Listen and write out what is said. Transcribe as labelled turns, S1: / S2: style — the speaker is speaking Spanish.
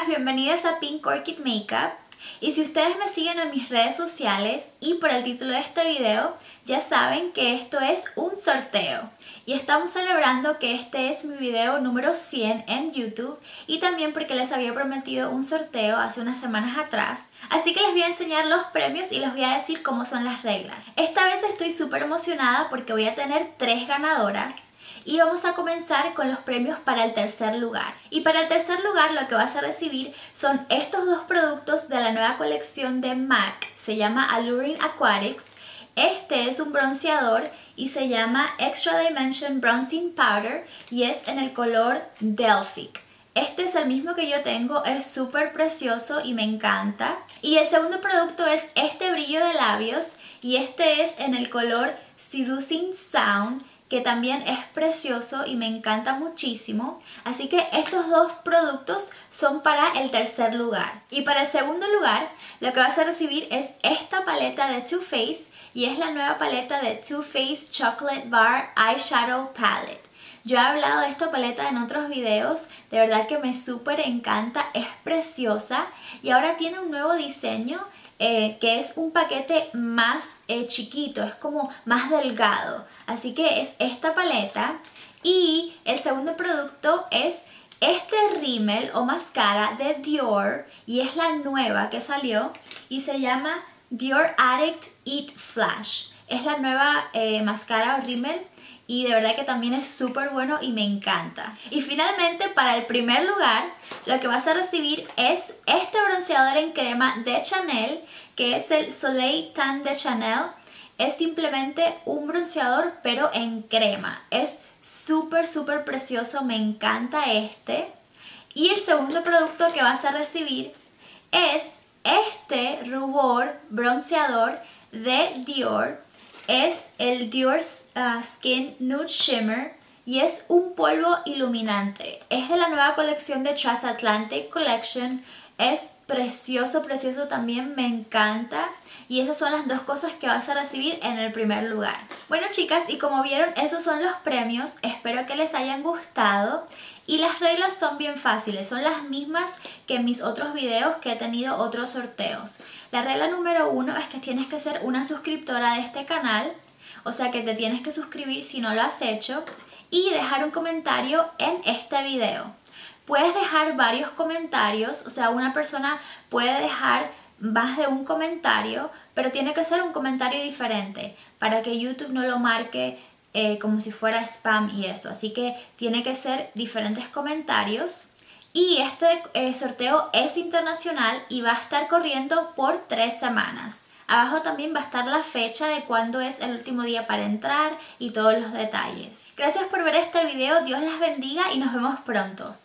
S1: bienvenidas a Pink Orchid Makeup. Y si ustedes me siguen en mis redes sociales y por el título de este video, ya saben que esto es un sorteo. Y estamos celebrando que este es mi video número 100 en YouTube y también porque les había prometido un sorteo hace unas semanas atrás. Así que les voy a enseñar los premios y les voy a decir cómo son las reglas. Esta vez estoy súper emocionada porque voy a tener tres ganadoras y vamos a comenzar con los premios para el tercer lugar. Y para el tercer lugar lo que vas a recibir son estos dos productos de la nueva colección de MAC, se llama Alluring Aquatics. Este es un bronceador y se llama Extra Dimension Bronzing Powder y es en el color Delphic. Este es el mismo que yo tengo, es súper precioso y me encanta. Y el segundo producto es este brillo de labios y este es en el color Seducing Sound que también es precioso y me encanta muchísimo. Así que estos dos productos son para el tercer lugar. Y para el segundo lugar, lo que vas a recibir es esta paleta de Too Faced y es la nueva paleta de Too Faced Chocolate Bar Eyeshadow Palette. Yo he hablado de esta paleta en otros videos, de verdad que me súper encanta, es preciosa y ahora tiene un nuevo diseño eh, que es un paquete más eh, chiquito, es como más delgado. Así que es esta paleta y el segundo producto es este rímel o máscara de Dior y es la nueva que salió y se llama Dior Addict Eat Flash. Es la nueva eh, máscara o rímel y de verdad que también es súper bueno y me encanta. Y finalmente para el primer lugar lo que vas a recibir es este bronceador en crema de Chanel que es el Soleil Tan de Chanel. Es simplemente un bronceador pero en crema. Es súper súper precioso, me encanta este. Y el segundo producto que vas a recibir es este rubor bronceador de Dior. Es el Dior Uh, Skin Nude Shimmer y es un polvo iluminante. Es de la nueva colección de Transatlantic Collection. Es precioso, precioso también, me encanta. Y esas son las dos cosas que vas a recibir en el primer lugar. Bueno chicas, y como vieron, esos son los premios. Espero que les hayan gustado. Y las reglas son bien fáciles, son las mismas que en mis otros videos que he tenido otros sorteos. La regla número uno es que tienes que ser una suscriptora de este canal o sea que te tienes que suscribir si no lo has hecho y dejar un comentario en este video. Puedes dejar varios comentarios, o sea, una persona puede dejar más de un comentario, pero tiene que ser un comentario diferente para que YouTube no lo marque eh, como si fuera spam y eso. Así que tiene que ser diferentes comentarios. Y este eh, sorteo es internacional y va a estar corriendo por tres semanas. Abajo también va a estar la fecha de cuándo es el último día para entrar y todos los detalles. Gracias por ver este video, Dios las bendiga y nos vemos pronto.